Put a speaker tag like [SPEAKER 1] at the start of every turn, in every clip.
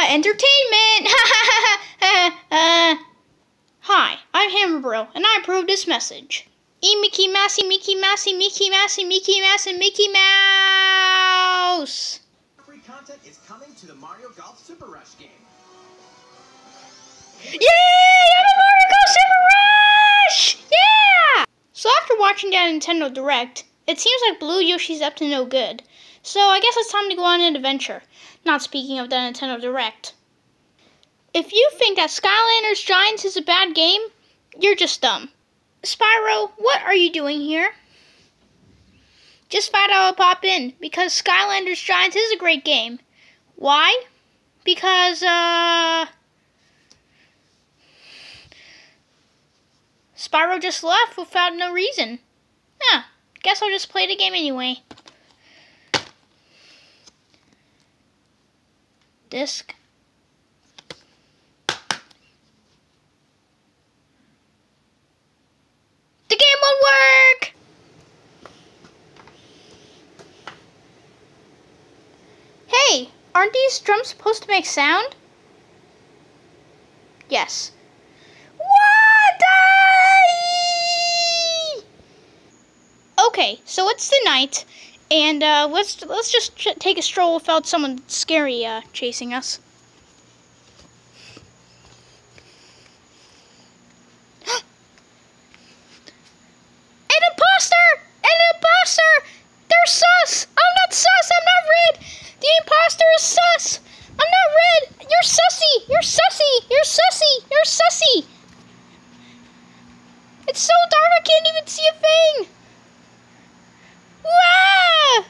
[SPEAKER 1] uh, entertainment. uh, hi, I'm Hammerbrill, and I approve this message. E Mickey Mousey, Mickey Mousey, Mickey Mousey, Mickey Mouse, and Mickey Mouse.
[SPEAKER 2] Free content is coming to the Mario Golf Super Rush game.
[SPEAKER 1] Yay! I'm a Mario Golf Super Rush! Yeah! So after watching that Nintendo Direct, it seems like Blue Yoshi's up to no good. So I guess it's time to go on an adventure. Not speaking of the Nintendo Direct. If you think that Skylanders Giants is a bad game, you're just dumb. Spyro, what are you doing here? Just thought I would pop in because Skylanders Giants is a great game. Why? Because, uh. Spyro just left without no reason. Yeah, guess I'll just play the game anyway. Disc. The game won't work! Hey, aren't these drums supposed to make sound? Yes. Okay, so it's the night, and uh, let's let's just take a stroll without someone scary uh, chasing us. An imposter! An imposter! They're sus! I'm not sus! I'm not red! The imposter is sus! I'm not red! You're sussy! You're sussy! You're sussy! You're sussy! It's so dark I can't even see a thing! Wah!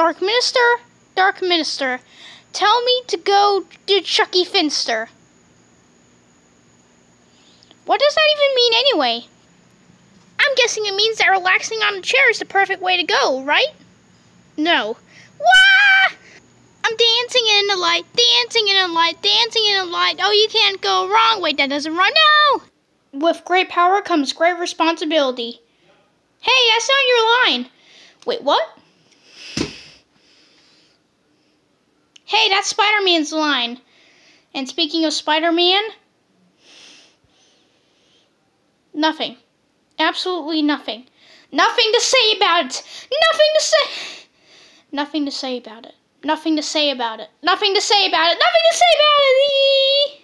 [SPEAKER 1] Dark Minister, Dark Minister, tell me to go to Chucky Finster. What does that even mean anyway? I'm guessing it means that relaxing on a chair is the perfect way to go, right? No. Wah! I'm dancing in the light, dancing in the light, dancing in the light. Oh, you can't go wrong. Wait, that doesn't run now. With great power comes great responsibility. Hey, that's not your line. Wait, what? Hey, that's Spider Man's line. And speaking of Spider Man, nothing. Absolutely nothing. Nothing to say about it. Nothing to say. Nothing to say about it. Nothing to say about it. Nothing to say about it. Nothing to say about it.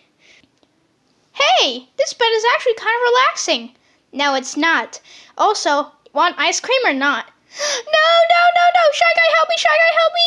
[SPEAKER 1] Hey, this bed is actually kind of relaxing. No, it's not. Also, want ice cream or not? No, no, no, no! Shy guy, help me! Shy guy, help me!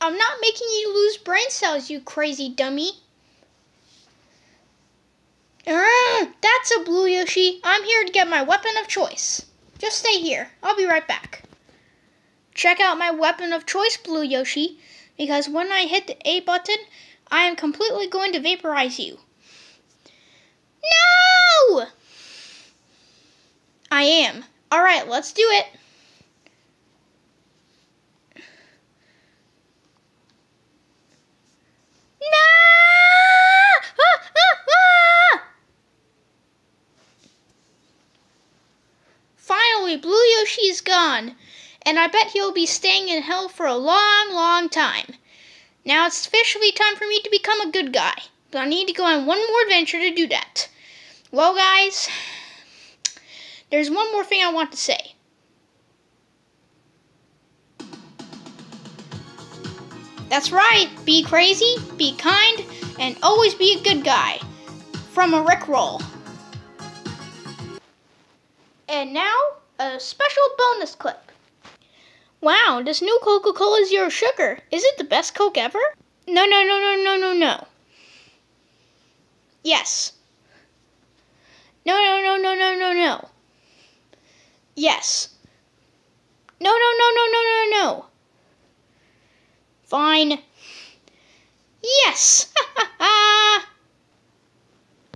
[SPEAKER 1] I'm not making you lose brain cells, you crazy dummy. Urgh, that's a blue Yoshi. I'm here to get my weapon of choice. Just stay here. I'll be right back. Check out my weapon of choice, Blue Yoshi, because when I hit the A button, I am completely going to vaporize you. No! I am. Alright, let's do it. No! Ah, ah, ah! Finally, Blue Yoshi is gone, and I bet he'll be staying in hell for a long, long time. Now it's officially time for me to become a good guy, but I need to go on one more adventure to do that. Well, guys, there's one more thing I want to say. That's right, be crazy, be kind, and always be a good guy. From a Rickroll. And now, a special bonus clip. Wow, this new Coca Cola Zero Sugar. Is it the best Coke ever? No, no, no, no, no, no, no. Yes. No, no, no, no, no, no, no. Yes. No, no, no, no, no, no, no. Fine. Yes!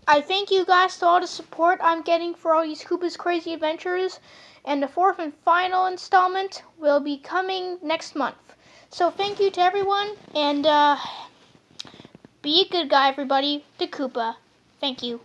[SPEAKER 1] I thank you guys for all the support I'm getting for all these Koopa's Crazy Adventures. And the fourth and final installment will be coming next month. So thank you to everyone, and uh, be a good guy, everybody. The Koopa. Thank you.